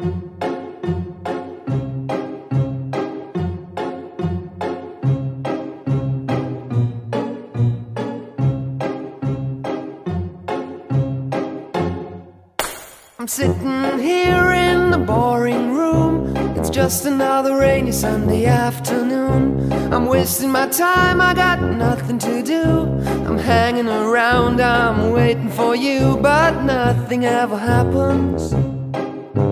I'm sitting here in the boring room. It's just another rainy Sunday afternoon. I'm wasting my time, I got nothing to do. I'm hanging around, I'm waiting for you, but nothing ever happens.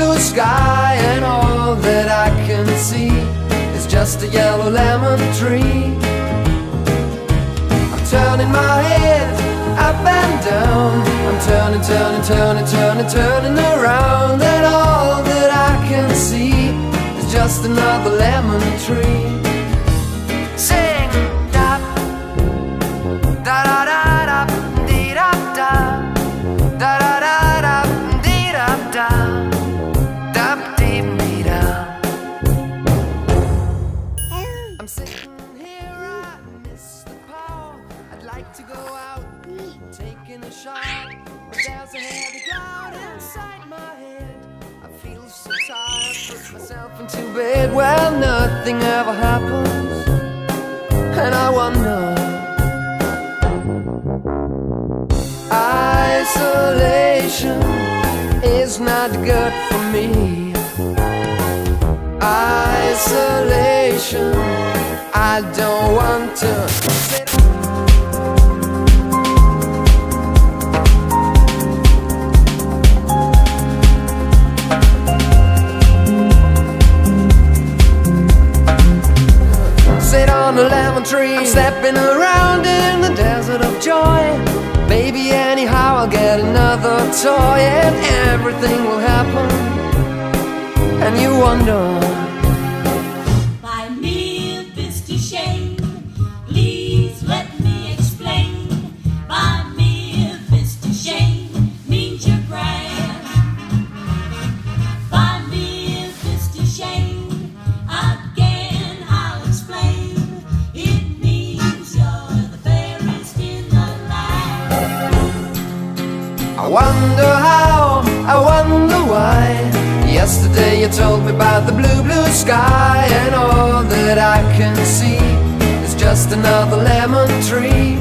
blue sky, and all that I can see is just a yellow lemon tree. I'm turning my head up and down. I'm turning, turning, turning, turning, turning around, and all that I can see is just another lemon tree. Myself into bed. Well, nothing ever happens, and I wonder. Isolation is not good for me. Isolation, I don't want to. Tree. I'm stepping around in the desert of joy. Baby, anyhow, I'll get another toy and everything will happen. And you wonder. Wonder how, I wonder why. Yesterday you told me about the blue, blue sky, and all that I can see is just another lemon tree.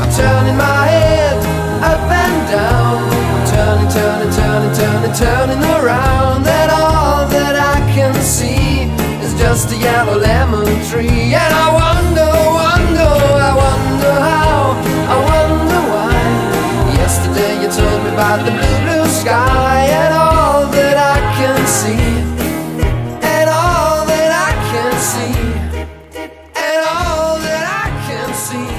I'm turning my head up and down. I'm turning, turning, turning, turning, turning around, That all that I can see is just a yellow lemon tree. And about the blue, blue sky and all that I can see. And all that I can see. And all that I can see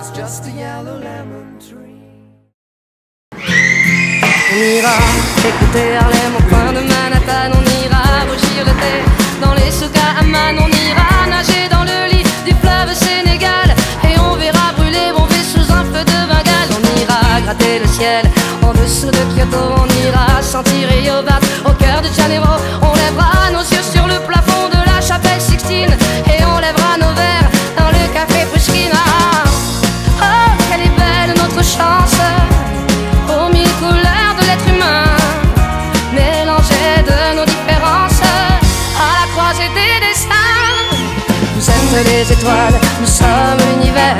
is just a yellow lemon tree. On Harlem au en dessous de Kyoto, on ira sentir Rio Bat au cœur de Janeiro. On lèvera nos yeux sur le plafond de la chapelle Sixtine et on lèvera nos verres dans le café Pushkin. Ah, Oh, quelle est belle notre chance aux mille couleurs de l'être humain, mélangées de nos différences à la croisée des destins. Vous êtes les étoiles, nous sommes l'univers.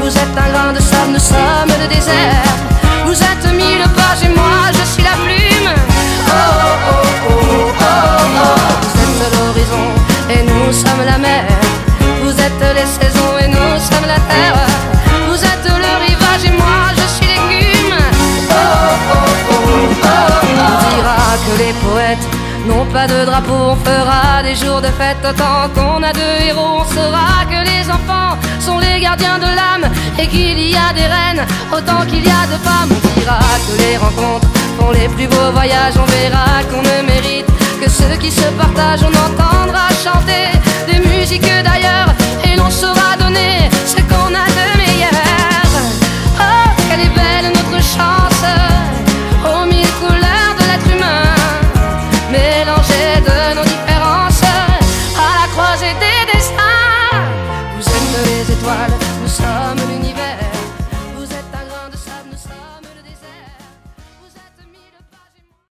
Vous êtes un grain de sable, nous sommes le désert. On fera des jours de fête tant qu'on a deux héros. On saura que les enfants sont les gardiens de l'âme et qu'il y a des reines autant qu'il y a de femmes. On dira que les rencontres font les plus beaux voyages, on verra ceux qui se partagent, on entendra chanter des musiques d'ailleurs